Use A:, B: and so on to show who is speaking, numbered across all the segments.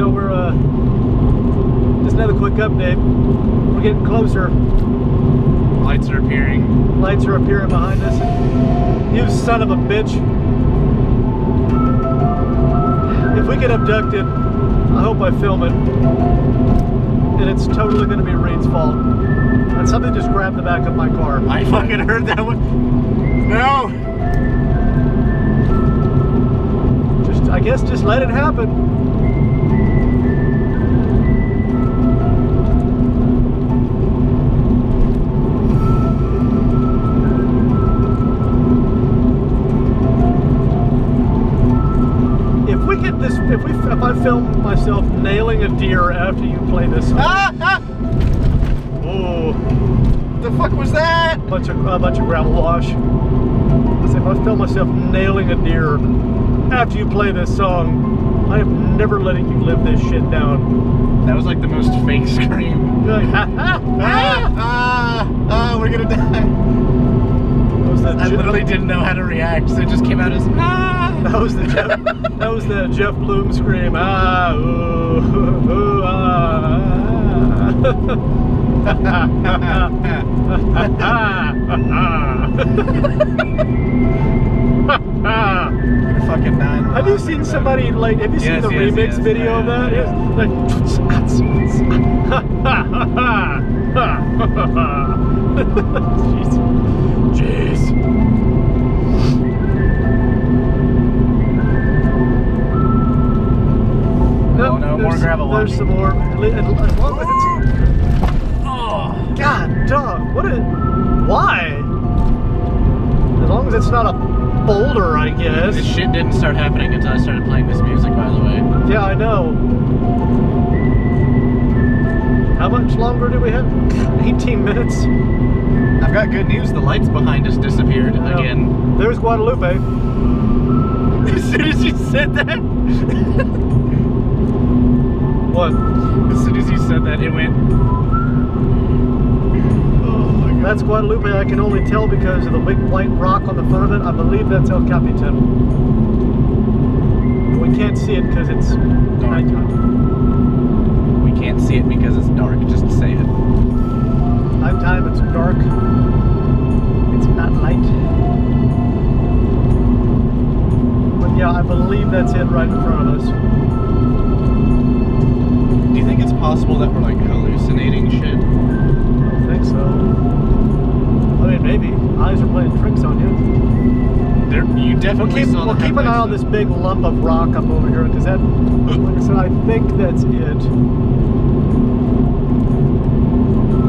A: so we're uh, just another quick update. We're getting closer.
B: Lights are appearing.
A: Lights are appearing behind us. You son of a bitch. If we get abducted, I hope I film it. And it's totally going to be Reed's fault. And something just grabbed the back of my car.
B: I fucking heard that one. No.
A: Just, I guess, just let it happen. Get this, if we, if I film myself nailing a deer after you play this, song,
B: Ah, ah,
A: oh,
B: the fuck was that?
A: bunch of a bunch of gravel wash. If I film myself nailing a deer after you play this song, I am never letting you live this shit down.
B: That was like the most fake scream.
A: You're like, ha ha
B: Ah, ah, ah, we're gonna die.
A: That was the
B: I literally didn't know how to react, so it just came out as ah.
A: that was the Jeff, that was the Jeff Bloom scream. Ah, ooh, ooh, ah.
B: Fucking a
A: Have you seen somebody like? Have you seen
B: Yes,
A: the
B: yes,
A: remix
B: yes,
A: video of
B: yeah,
A: that?
B: yeah.
A: It's like, jeez, jeez. There's- some more. As long as it's
B: Oh.
A: God, dog. What? A, why? As long as it's not a boulder, I guess.
B: This shit didn't start happening until I started playing this music, by the way.
A: Yeah, I know. How much longer do we have? 18 minutes.
B: I've got good news. The lights behind us disappeared
A: know.
B: again.
A: There's Guadalupe.
B: As soon as you said that,
A: What?
B: as soon as you said that, it went. Oh.
A: That's Guadalupe. I can only tell because of the big white rock on the front of it. I believe that's El Capitan. We can't see it because it's
B: Dark.
A: nighttime.
B: We can't see it because it's dark. Just to say it.
A: Nighttime, it's dark. It's not light. But yeah, I believe that's it right in front of us.
B: Do you think it's possible that we're like hallucinating shit?
A: I don't think so. I mean, maybe. Eyes are playing tricks on you.
B: There, you
A: We'll
B: definitely
A: keep,
B: saw
A: we'll keep an eye on this big lump of rock up over here because that, like I said, I think that's it.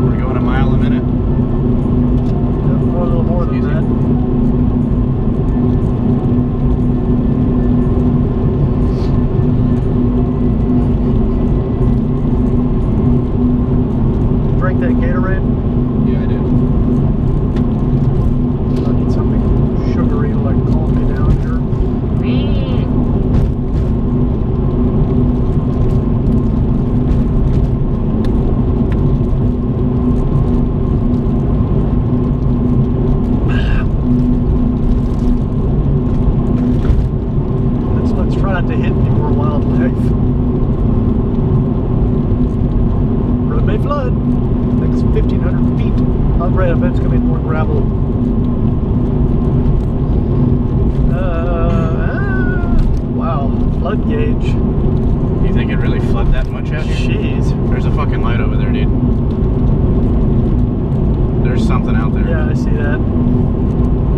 B: We're going a mile a minute.
A: Or a little more than that. That Gatorade. much.
B: You think it really flooded that much out here?
A: Jeez.
B: There's a fucking light over there, dude. There's something out there.
A: Yeah, I see that.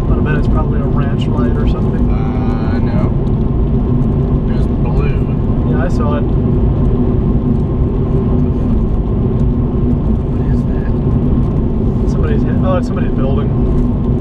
A: But I bet it's probably a ranch light or something.
B: Uh, no. It was blue.
A: Yeah, I saw it.
B: What is that?
A: Somebody's hit. Oh, it's somebody's building.